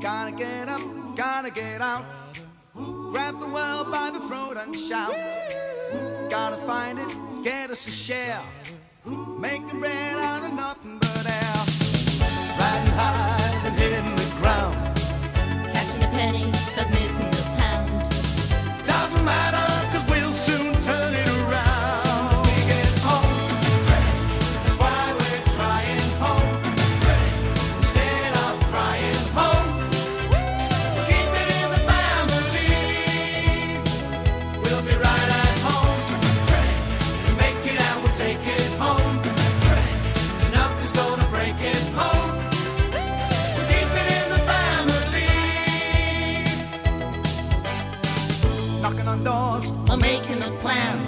Gotta get up, gotta get out. Grab the world by the throat and shout. Gotta find it, get us a share. making a plan.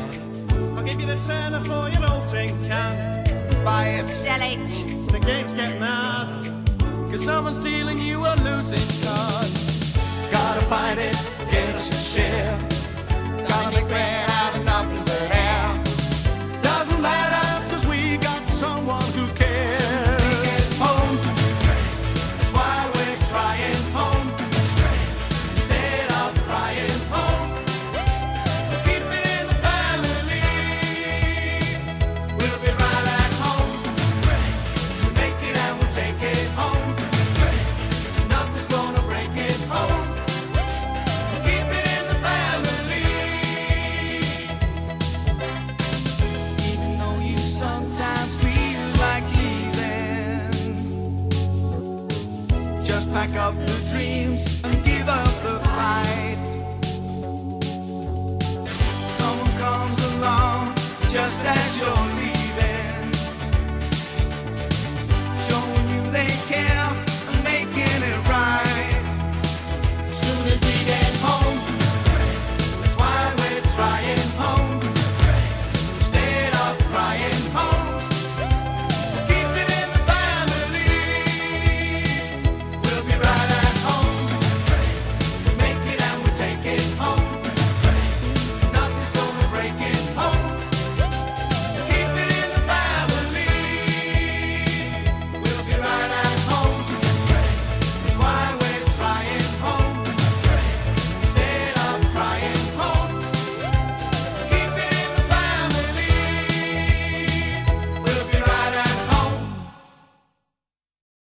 I'll give you the tenner for your old tin can. Buy it. Sell it. The game's get mad. Cause someone's dealing you a losing card. pack up the dreams and give up the fight. Someone comes along just as you're.